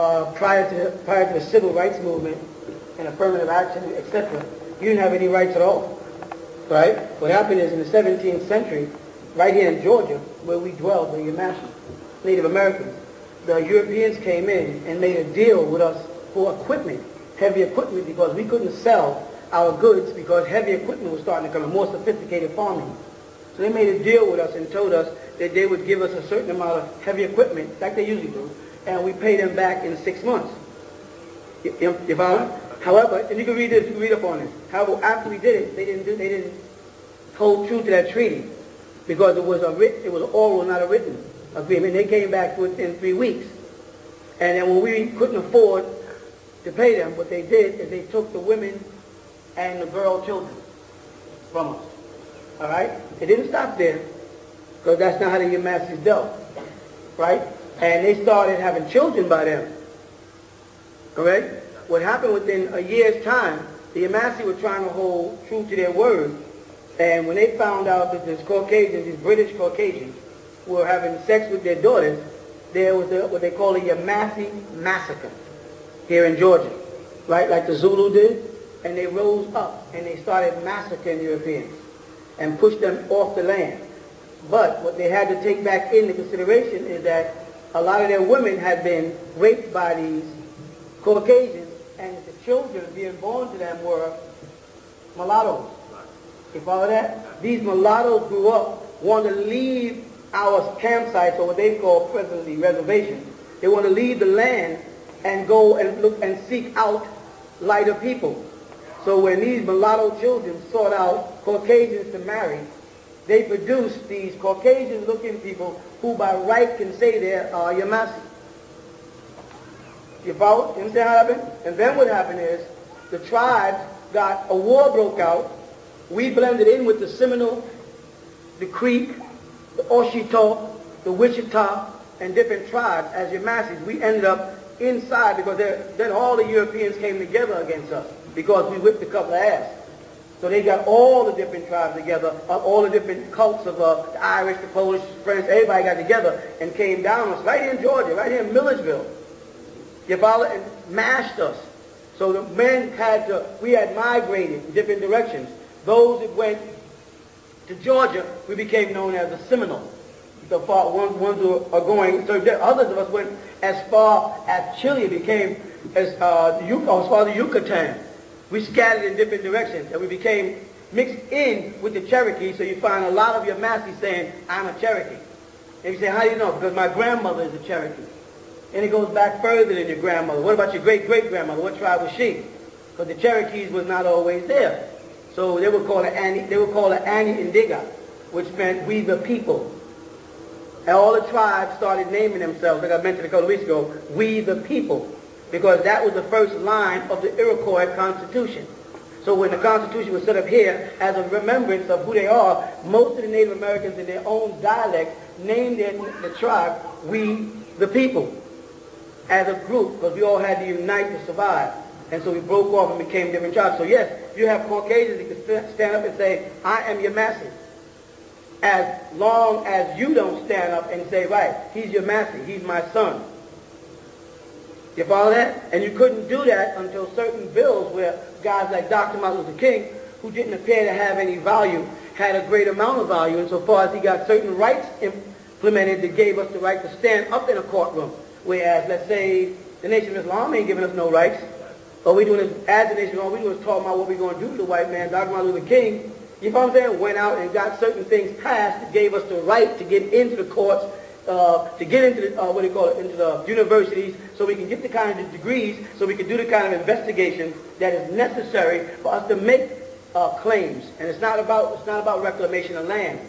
uh, prior to prior to the civil rights movement and affirmative action, etc., you didn't have any rights at all. Right? What happened is in the 17th century, right here in Georgia, where we dwelled, the Yamasee, Native Americans, the Europeans came in and made a deal with us for equipment, heavy equipment, because we couldn't sell our goods because heavy equipment was starting to come more sophisticated farming. So they made a deal with us and told us that they would give us a certain amount of heavy equipment, like they usually do, and we pay them back in six months. You, follow? However, and you can read this, you can read up on this. However, after we did it, they didn't do, they didn't hold true to that treaty because it was a writ, it was oral, not a written agreement. They came back within three weeks, and then when we couldn't afford to pay them, what they did is they took the women and the girl children from us. All right? It didn't stop there because that's not how the Yamasees dealt, right? And they started having children by them. Right? What happened within a year's time, the Yamasee were trying to hold true to their word. And when they found out that these Caucasians, these British Caucasians, were having sex with their daughters, there was a, what they call a Yamasee massacre here in Georgia, right? Like the Zulu did. And they rose up and they started massacring Europeans and pushed them off the land. But what they had to take back into consideration is that a lot of their women had been raped by these Caucasians and the children being born to them were mulattoes. You follow that? These mulattoes grew up, wanted to leave our campsites, or what they call presently reservations. They want to leave the land and go and look and seek out lighter people. So when these mulatto children sought out Caucasians to marry, they produced these Caucasian-looking people who by right can say they're uh, Yamasee. You follow? You understand it happened? And then what happened is the tribes got, a war broke out. We blended in with the Seminole, the Creek, the Oshito, the Wichita, and different tribes as Yamasees. We ended up inside because then all the Europeans came together against us because we whipped a couple of ass. So they got all the different tribes together, all the different cults of uh, the Irish, the Polish, French, everybody got together and came down on us right here in Georgia, right here in Milledgeville. Follow? And mashed us. So the men had to, we had migrated in different directions. Those that went to Georgia, we became known as the Seminole. The far ones, ones who are going, so others of us went as far as Chile, became as, uh, the, as far as the Yucatan. We scattered in different directions, and we became mixed in with the Cherokee, so you find a lot of your Yamasee saying, I'm a Cherokee. And you say, how do you know? Because my grandmother is a Cherokee. And it goes back further than your grandmother. What about your great-great-grandmother? What tribe was she? Because the Cherokees was not always there. So they would call it Annie, they would call it Annie Indiga, which meant we the people. And all the tribes started naming themselves, like I mentioned a couple of weeks ago, we the people because that was the first line of the Iroquois Constitution. So when the Constitution was set up here as a remembrance of who they are, most of the Native Americans in their own dialect named their, the tribe, we the people, as a group, because we all had to unite to survive. And so we broke off and became different tribes. So yes, you have Caucasians that can stand up and say, I am your master. As long as you don't stand up and say, right, he's your master, he's my son. You follow that? And you couldn't do that until certain bills where guys like Dr. Martin Luther King, who didn't appear to have any value, had a great amount of value insofar as he got certain rights implemented that gave us the right to stand up in a courtroom. Whereas, let's say, the Nation of Islam ain't giving us no rights. All we doing as the Nation of Islam, we doing is talking about what we're going to do to the white man. Dr. Martin Luther King, you know what I'm saying, went out and got certain things passed that gave us the right to get into the courts uh, to get into the, uh, what do you call it, into the universities so we can get the kind of degrees, so we can do the kind of investigation that is necessary for us to make uh, claims. And it's not about, it's not about reclamation of land.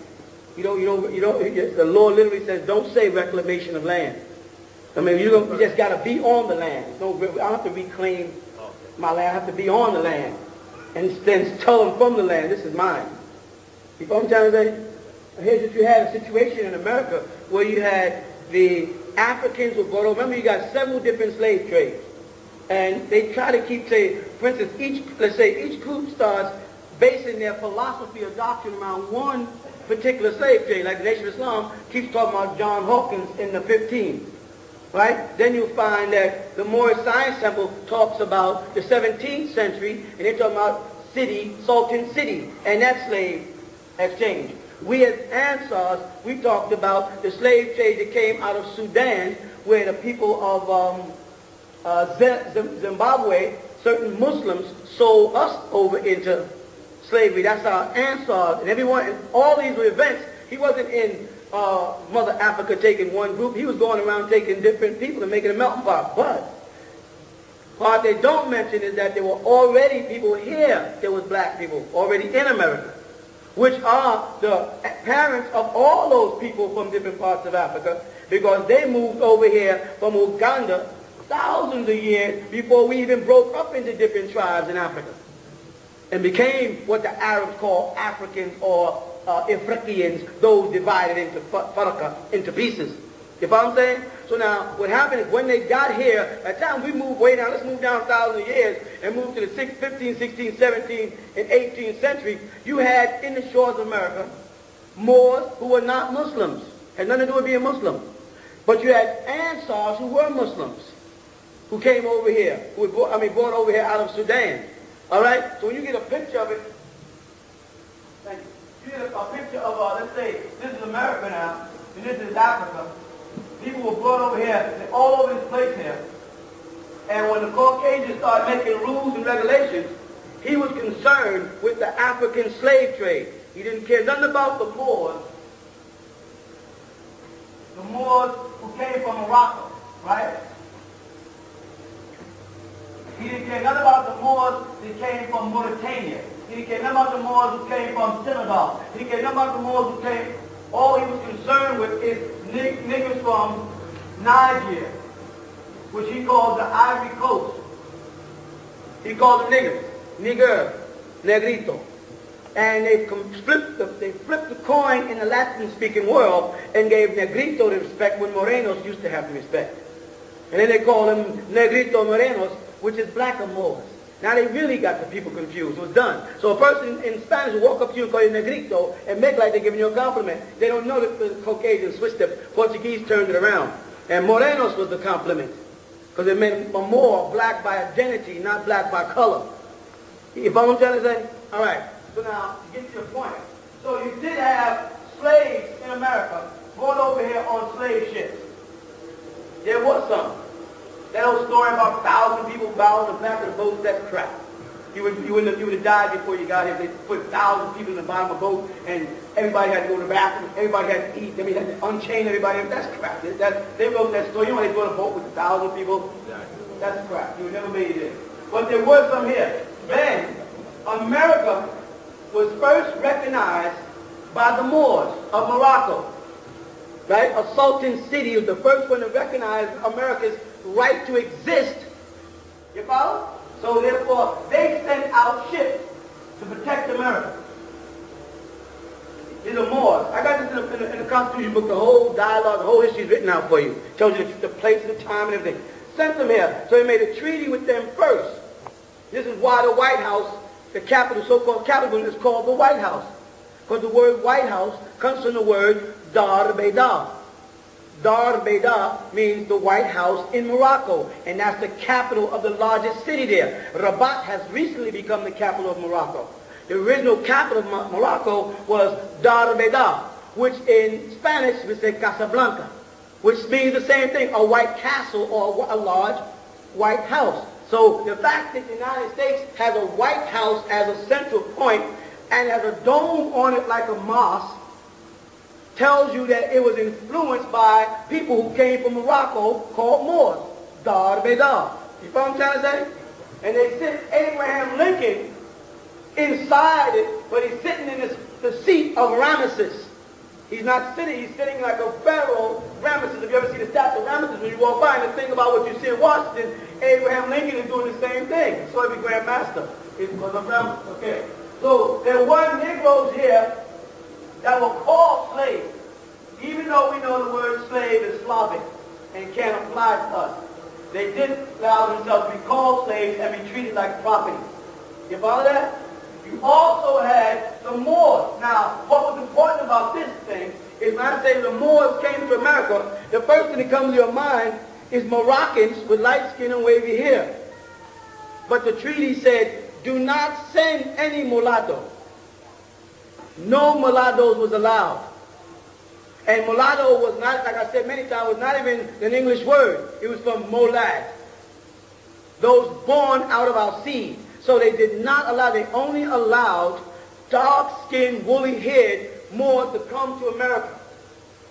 You know, you know, you know, the law literally says don't say reclamation of land. I mean, you, you just got to be on the land. I don't have to reclaim my land. I have to be on the land. And then tell them from the land, this is mine. You know what I'm trying to say? Here's what you had a situation in America where you had the Africans were brought over. Remember, you got several different slave trades. And they try to keep, say, for instance, each, let's say, each group starts basing their philosophy or doctrine around one particular slave trade. Like the Nation of Islam keeps talking about John Hawkins in the 15. right? Then you find that the Moorish Science Temple talks about the 17th century, and they're talking about Sidi, Sultan Sidi, and that slave exchange. We as Ansars, we talked about the slave trade that came out of Sudan, where the people of um, uh, Zimbabwe, certain Muslims, sold us over into slavery. That's our Ansars, and everyone, and all these events. He wasn't in uh, Mother Africa taking one group. He was going around taking different people and making a melting pot. But what they don't mention is that there were already people here. There was black people already in America, which are the parents of all those people from different parts of Africa, because they moved over here from Uganda thousands of years before we even broke up into different tribes in Africa and became what the Arabs call Africans or uh, Ifriqians, those divided into faraka, into pieces. You follow what I'm saying? So now, what happened is when they got here, at the time we moved way down, let's move down thousands of years and move to the 6th, 15th, 16th, 17th, and 18th century, you had in the shores of America Moors who were not Muslims. Had nothing to do with being Muslim. But you had Ansars who were Muslims, who came over here, who were I mean, brought over here out of Sudan. All right? So when you get a picture of it, you you get a, a picture of, uh, let's say, this is America now, and this is Africa. People were brought over here, all over this place here. And when the Caucasians started making rules and regulations, he was concerned with the African slave trade. He didn't care nothing about the Moors. The Moors who came from Morocco, right? He didn't care nothing about the Moors that came from Mauritania. He didn't care nothing about the Moors who came from Senegal. He not care nothing about the Moors who came. All he was concerned with is niggas from Niger, which he called the Ivory Coast. He called them niggers, nigger, negrito. And they flipped the, they flipped the coin in the Latin-speaking world and gave negrito the respect when morenos used to have the respect. And then they call them negrito morenos, which is black or Moors. Now they really got the people confused. It was done. So a person in Spanish will walk up to you and call you negrito and make like they're giving you a compliment. They don't know that the Caucasian switched it. Portuguese turned it around. And morenos was the compliment. Because it meant more black by identity, not black by color. What I'm trying to say? All right. So now, get to your point. So you did have slaves in America brought over here on slave ships. There was some. That old story about a thousand people bowing in the back of the boat, that's crap. You would, you, would have, you would have died before you got here. They put a thousand people in the bottom of a boat and everybody had to go to the bathroom. Everybody had to eat. Mean, had to unchain everybody. That's crap. That, they wrote that story. You know, they built a boat with a thousand people. That's crap. You would never made it in. But there was some here. Then, America was first recognized by the Moors of Morocco. Right? A Sultan Sidi was the first one to recognize America's right to exist. You follow? So therefore, they sent out ships to protect America. These are Moors. I got this in the, in, the, in the, Constitution book, the whole dialogue, the whole history is written out for you. Tells you the, the place, the time, and everything. Sent them here. So he made a treaty with them first. This is why the White House, the capital, so-called capital, is called the White House. Because the word White House comes from the word Dar Beidar. Dar Beda means the White House in Morocco, and that's the capital of the largest city there. Rabat has recently become the capital of Morocco. The original capital of Morocco was Dar Beda, which in Spanish we say Casablanca, which means the same thing, a white castle or a large white house. So the fact that the United States has a White House as a central point and has a dome on it like a mosque tells you that it was influenced by people who came from Morocco called Moors. Dar Bedar. You follow what I'm trying to say? And they sent Abraham Lincoln inside it, but he's sitting in this, the seat of Ramesses. He's not sitting, he's sitting like a pharaoh, Ramesses. If you ever see the statue of Ramesses, when you walk by and the thing about what you see in Washington, Abraham Lincoln is doing the same thing. So every Grand Master is because of Ramesses. Okay. So there were Negroes here that were called slaves, even though we know the word slave is Slavic and can't apply to us. They didn't allow themselves to be called slaves and be treated like property. You follow that? You also had the Moors. Now, what was important about this thing is when I say the Moors came to America, the first thing that comes to your mind is Moroccans with light skin and wavy hair. But the treaty said, do not send any mulatto. No mulattoes was allowed. And mulatto was not, like I said many times, was not even an English word. It was from molad. Those born out of our seed. So they did not allow, they only allowed dark-skinned, woolly-haired Moors to come to America.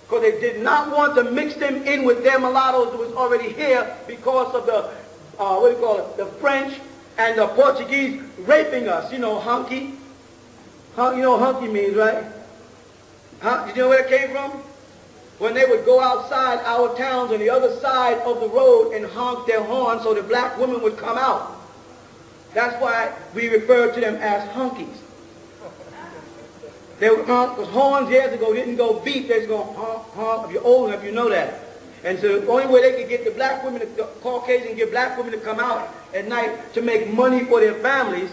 Because they did not want to mix them in with their mulattoes who was already here because of the, uh, what do you call it, the French and the Portuguese raping us. You know, hunky. You know hunky means, right? Did you know where it came from? When they would go outside our towns on the other side of the road and honk their horn so the black women would come out. That's why we refer to them as hunkies. They would honk, because horns years ago didn't go beep, they just go honk, honk. If you're old enough, you know that. And so the only way they could get the black women, the Caucasian, get black women to come out at night to make money for their families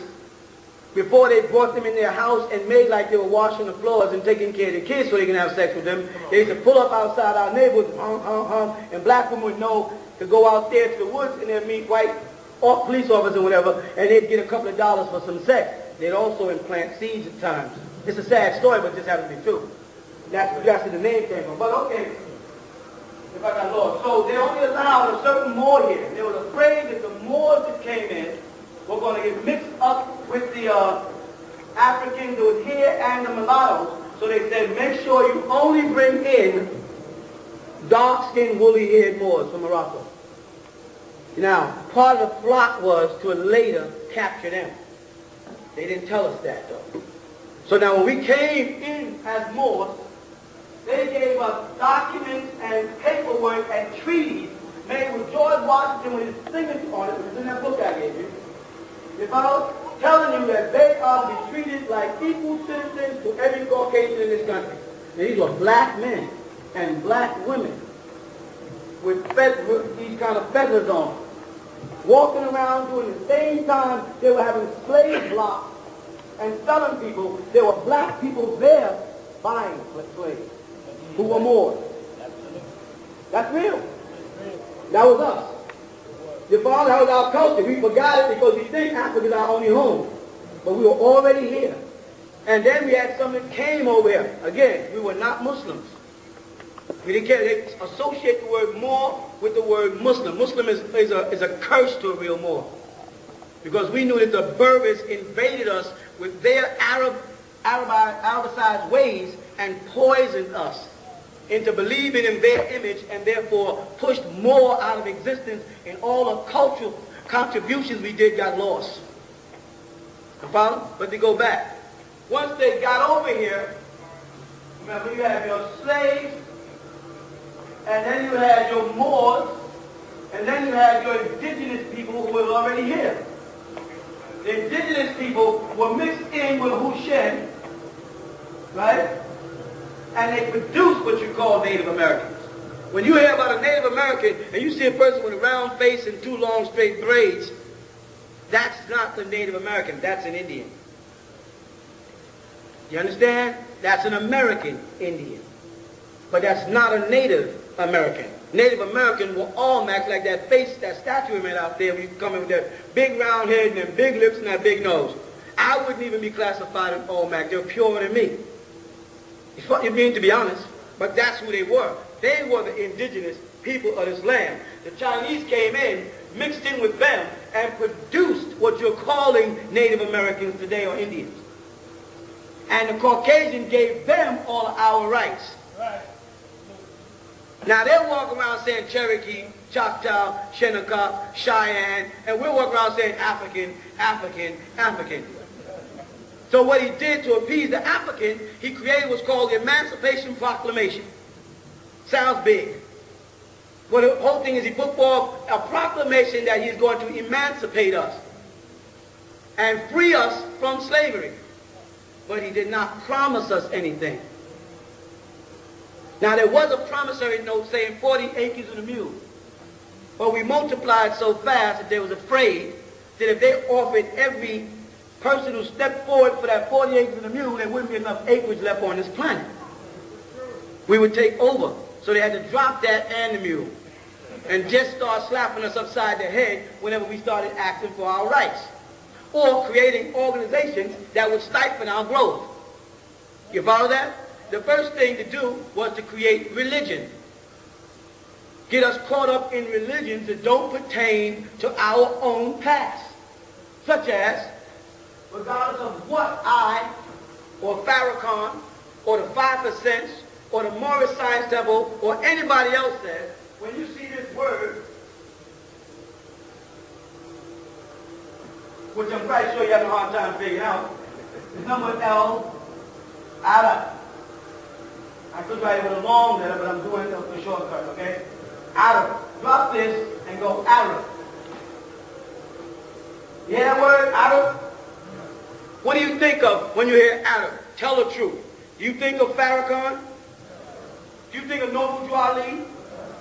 before they brought them in their house and made like they were washing the floors and taking care of the kids so they can have sex with them. They used to pull up outside our neighborhoods, hum, hum, hum, and black women would know to go out there to the woods and they'd meet white or police officers or whatever, and they'd get a couple of dollars for some sex. They'd also implant seeds at times. It's a sad story, but it happened to be true. That's, that's where the name came from. But okay, if I got lost. So they only allowed a certain Moor here. They were afraid that the Moors that came in were going to get mixed up with the uh, Africans that was here and the mulattoes. So they said, make sure you only bring in dark-skinned, woolly-haired Moors from Morocco. Now, part of the plot was to later capture them. They didn't tell us that, though. So now when we came in as Moors, they gave us documents and paperwork and treaties made with George Washington with his signature on it, which is in that book I gave you. If I was telling you that they are to be treated like equal citizens to every Caucasian in this country. And these were black men and black women with, with these kind of feathers on, walking around during the same time they were having slave blocks and selling people. There were black people there buying slaves who were Moors. That's real. That was us. The was our culture. We forgot it because we think Africa is our only home. But we were already here. And then we had some that came over here. Again, we were not Muslims. We didn't care. They associate the word Moor with the word Muslim. Muslim is, is, a, is a curse to a real Moor. Because we knew that the Berbers invaded us with their Arab, Arab, Arabicized ways and poisoned us into believing in their image and therefore pushed more out of existence and all the cultural contributions we did got lost. You follow? But to go back. Once they got over here, remember you have your slaves, and then you had your Moors, and then you had your indigenous people who were already here. The indigenous people were mixed in with Hushen, right? And they produce what you call Native Americans. When you hear about a Native American and you see a person with a round face and two long straight braids, that's not the Native American, that's an Indian. You understand? That's an American Indian. But that's not a Native American. Native American were all max like that face, that statue made out there, when you come in with that big round head and them big lips and that big nose. I wouldn't even be classified in Olmec. They're purer than me. You mean to be honest, but that's who they were. They were the indigenous people of this land. The Chinese came in, mixed in with them, and produced what you're calling Native Americans today or Indians. And the Caucasian gave them all our rights. Right. Now they walk around saying Cherokee, Choctaw, Shinnecock, Cheyenne, and we walk around saying African, African, African. So what he did to appease the African, he created what's called the Emancipation Proclamation. Sounds big. Well, the whole thing is he put forth a proclamation that he's going to emancipate us and free us from slavery. But he did not promise us anything. Now, there was a promissory note saying 40 acres and a mule. But we multiplied so fast that they was afraid that if they offered every person who stepped forward for that 40 acres and a mule, there wouldn't be enough acreage left on this planet. We would take over. So they had to drop that and the mule. and just start slapping us upside the head whenever we started asking for our rights. Or creating organizations that would stifle our growth. You follow that? The first thing to do was to create religion. Get us caught up in religions that don't pertain to our own past. Such as, regardless of what I or Farrakhan or the 5% or the Moorish Science Temple or anybody else says, when you see this word, which I'm quite sure you have a hard time figuring out, the number L, Arab. I could write it with a long letter, but I'm doing it a shortcut, okay? Arab. Drop this and go Arab. You hear that word, Arab? What do you think of when you hear Arab? Tell the truth. Do you think of Farrakhan? Do you think of Noble Ali?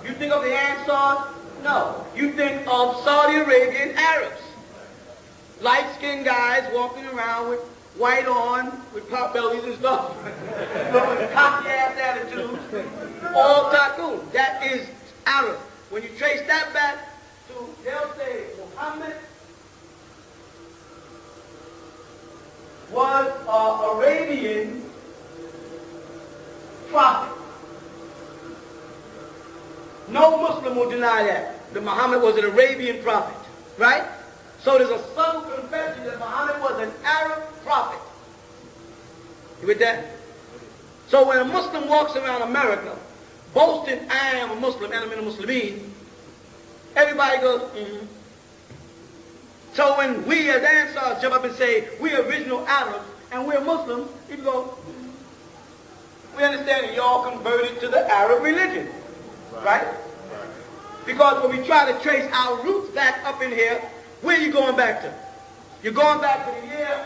Do You think of the Ansars? No. You think of Saudi Arabian Arabs. Light-skinned guys walking around with white on, with pot bellies and stuff. with cocky ass attitudes. All tycoon. That is Arab. When you trace that back to, they'll say Muhammad was prophet. No Muslim will deny that. That Muhammad was an Arabian prophet. Right? So there's a subtle confession that Muhammad was an Arab prophet. You with that? So when a Muslim walks around America boasting, I am a Muslim, and I'm in a Muslimin, everybody goes, mm-hmm. So when we as Ansars jump up and say, we're original Arabs, and we're Muslims, people go, we understand that y'all converted to the Arab religion. Right? Because when we try to trace our roots back up in here, where are you going back to? You're going back to the year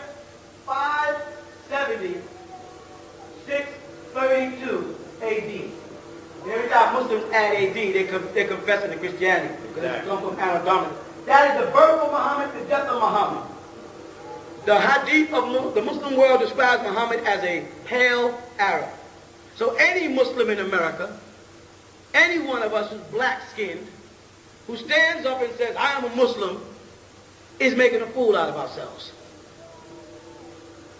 570, 632 AD. Every time Muslims add AD, they they're confessing to Christianity. Because exactly. come from Anno That is the birth of Muhammad, the death of Muhammad. The hadith of the Muslim world describes Muhammad as a pale Arab. So any Muslim in America any one of us who's black-skinned, who stands up and says, I am a Muslim, is making a fool out of ourselves.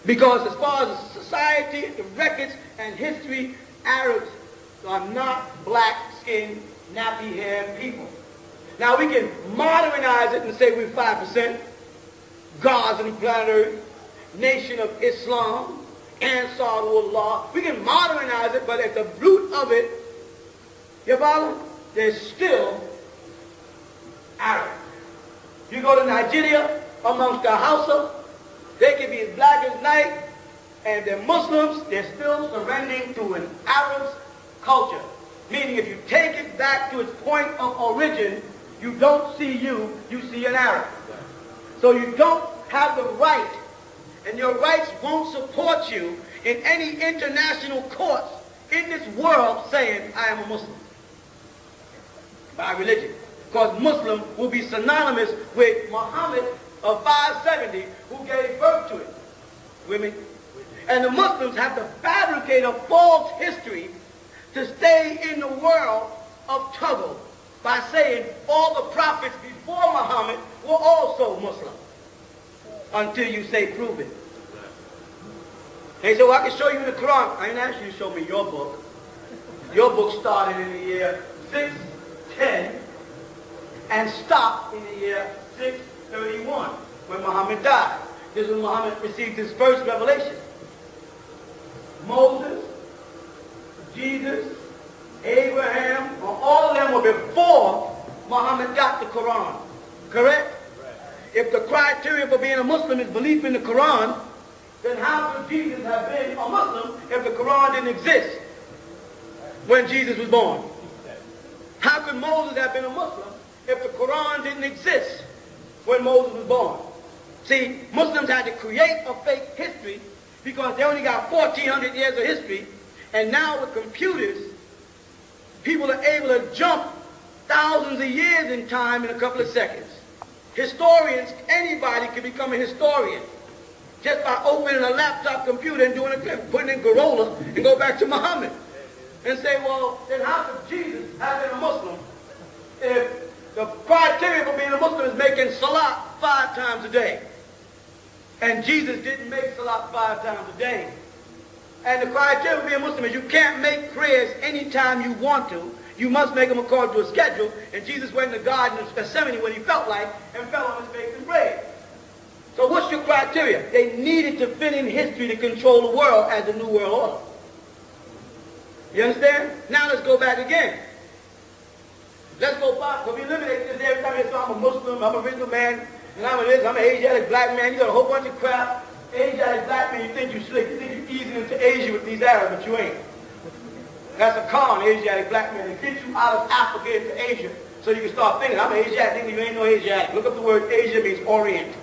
Because as far as society, the records, and history, Arabs are not black-skinned, nappy-haired people. Now we can modernize it and say we're 5%, gods on the planet Earth, nation of Islam, Ansar Allah. We can modernize it, but at the root of it you follow? There's still Arab. You go to Nigeria, amongst the Hausa, they can be as black as night, and they're Muslims, they're still surrendering to an Arab's culture. Meaning if you take it back to its point of origin, you don't see you, you see an Arab. So you don't have the right, and your rights won't support you in any international courts in this world saying, I am a Muslim by religion. Because Muslim will be synonymous with Muhammad of 570 who gave birth to it. Women. And the Muslims have to fabricate a false history to stay in the world of Tuggle by saying all the prophets before Muhammad were also Muslim. Until you say prove it. They say, well, I can show you the Quran. I ain't asked you to show me your book. Your book started in the year 610 and stopped in the year 631 when Muhammad died. This is when Muhammad received his first revelation. Moses, Jesus, Abraham, all of them were before Muhammad got the Quran. Correct? If the criteria for being a Muslim is belief in the Quran, then how could Jesus have been a Muslim if the Quran didn't exist when Jesus was born? How could Moses have been a Muslim if the Quran didn't exist when Moses was born? See, Muslims had to create a fake history because they only got 1,400 years of history. And now with computers, people are able to jump thousands of years in time in a couple of seconds. Historians, anybody can become a historian just by opening a laptop computer and doing a clip, putting in Gorola and go back to Muhammad and say, well, then how could Jesus have been a Muslim if the criteria for being a Muslim is making salat five times a day. And Jesus didn't make salat five times a day. And the criteria for being Muslim is you can't make prayers anytime you want to. You must make them according to a schedule. And Jesus went in the Garden of Gethsemane when he felt like and fell on his face and prayed. So what's your criteria? They needed to fit in history to control the world as the New World Order. You understand? Now let's go back again. Let's go back. Because we eliminate this every time you say I'm a Muslim, I'm a original man, and I'm a this, I'm an Asiatic black man. You got a whole bunch of crap. Asiatic black man, you think you slick. You think you're easing into Asia with these Arabs, but you ain't. That's a con, Asiatic black man. It get you out of Africa into Asia. So you can start thinking, I'm an Asiatic, you ain't no Asiatic. Look up the word Asia means Orient.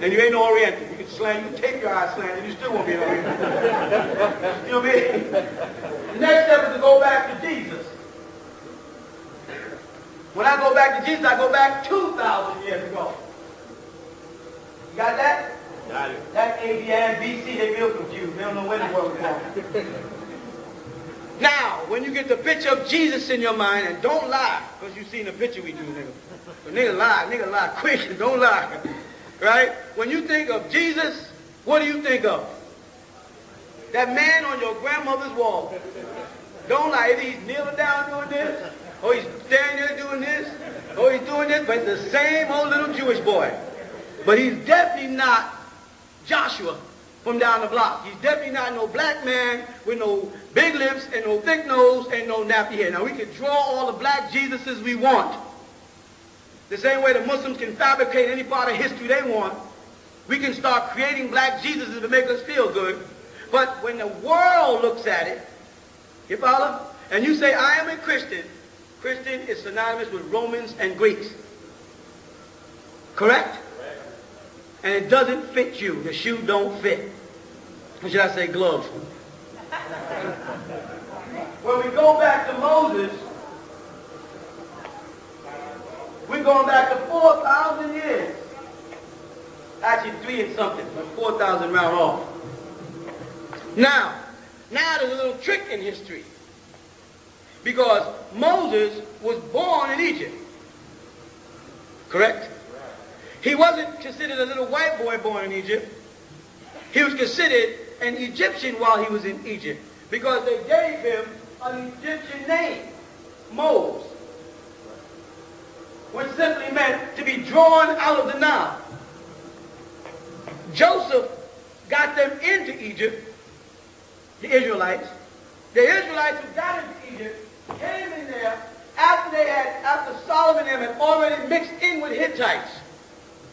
And you ain't no Oriental. You can slant, you can take your eyes slanted, you still won't be an Oriental. you know what I mean? The next step is to go back to Jesus. When I go back to Jesus, I go back 2,000 years ago. You got that? Got it. That AD and BC, they real confused. They don't know where the world is going. Now, when you get the picture of Jesus in your mind, and don't lie, because you seen the picture we do, nigga. But nigga lie, nigga lie quick, don't lie. Right? When you think of Jesus, what do you think of? That man on your grandmother's wall. Don't lie. Either he's kneeling down doing this, or he's standing there doing this, or he's doing this, but the same old little Jewish boy. But he's definitely not Joshua from down the block. He's definitely not no black man with no big lips and no thick nose and no nappy hair. Now we can draw all the black Jesuses we want. The same way the Muslims can fabricate any part of history they want, we can start creating black Jesuses to make us feel good. But when the world looks at it, you follow? And you say, I am a Christian. Christian is synonymous with Romans and Greeks. Correct? And it doesn't fit you. The shoe don't fit. Or should I say gloves? when we go back to Moses, we're going back to 4,000 years. Actually, three and something, but 4,000 round off. Now, now there's a little trick in history. Because Moses was born in Egypt. Correct? He wasn't considered a little white boy born in Egypt. He was considered an Egyptian while he was in Egypt because they gave him an Egyptian name, Moses, which simply meant to be drawn out of the Nile. Joseph got them into Egypt, the Israelites. The Israelites who got into Egypt came in there after they had, after Solomon and had already mixed in with Hittites.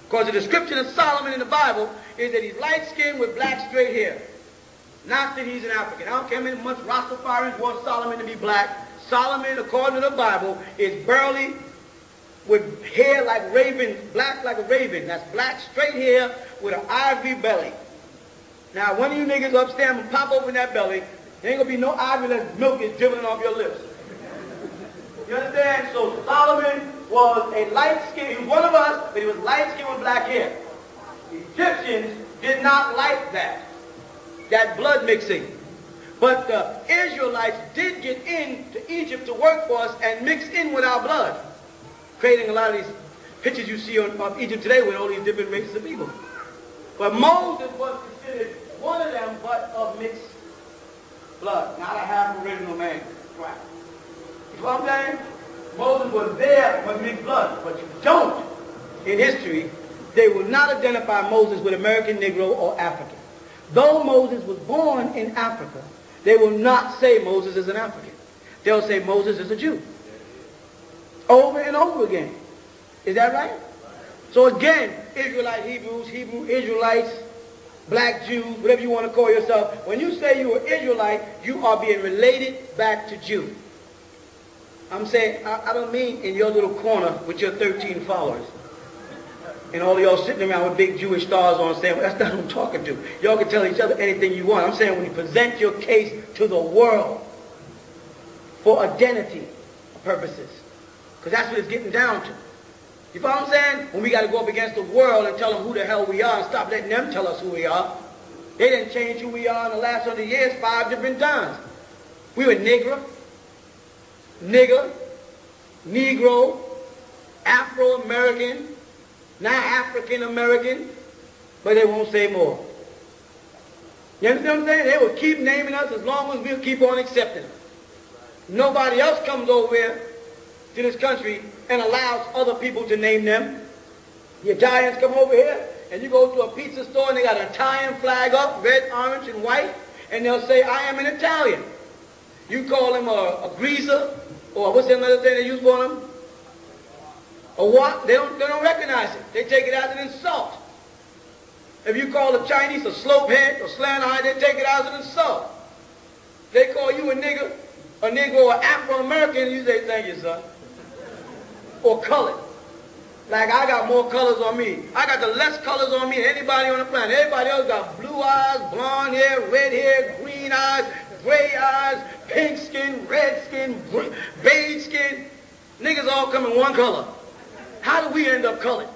Because the description of Solomon in the Bible is that he's light-skinned with black straight hair. Not that he's an African. I don't care how much Rastafarians want Solomon to be black. Solomon, according to the Bible, is burly with hair like raven, black like a raven. That's black straight hair with an ivory belly. Now, one of you niggas upstairs will pop open that belly. There ain't gonna be no ivory unless milk is dribbling off your lips. You understand? So Solomon was a light-skinned, He was one of us, but he was light skinned with black hair. Egyptians did not like that, that blood mixing. But the Israelites did get into Egypt to work for us and mix in with our blood, creating a lot of these pictures you see on, of Egypt today with all these different races of people. But Moses was considered one of them, but of mixed blood, not a half original man. Right. You know what I'm saying? Moses was there with mixed blood, but you don't. In history, they will not identify Moses with American Negro or African. Though Moses was born in Africa, they will not say Moses is an African. They'll say Moses is a Jew. Over and over again. Is that right? So again, Israelite Hebrews, Hebrew Israelites, black Jews, whatever you want to call yourself, when you say you're an Israelite, you are being related back to Jew. I'm saying, I, I don't mean in your little corner with your 13 followers. And all y'all sitting around with big Jewish stars on saying, well, that's not who I'm talking to. Y'all can tell each other anything you want. I'm saying when you present your case to the world for identity purposes, because that's what it's getting down to. You follow what I'm saying? When we got to go up against the world and tell them who the hell we are and stop letting them tell us who we are. They didn't change who we are in the last hundred years five different times. We were Negro, nigger, Negro, Afro-American, not African-American, but they won't say more. You understand what I'm saying? They will keep naming us as long as we'll keep on accepting them. Nobody else comes over here to this country and allows other people to name them. The Italians come over here and you go to a pizza store and they got an Italian flag up, red, orange, and white, and they'll say, I am an Italian. You call them a, a greaser, or what's the other thing they use for them? A what? They don't, they don't recognize it. They take it as an insult. If you call the Chinese a slopehead or slant eye, they take it as an insult. They call you a nigger, a Negro, or Afro-American, you say, thank you, son. Or colored. Like I got more colors on me. I got the less colors on me than anybody on the planet. Everybody else got blue eyes, blonde hair, red hair, green eyes, gray eyes, pink skin, red skin, beige skin. Niggas all come in one color. How do we end up colored?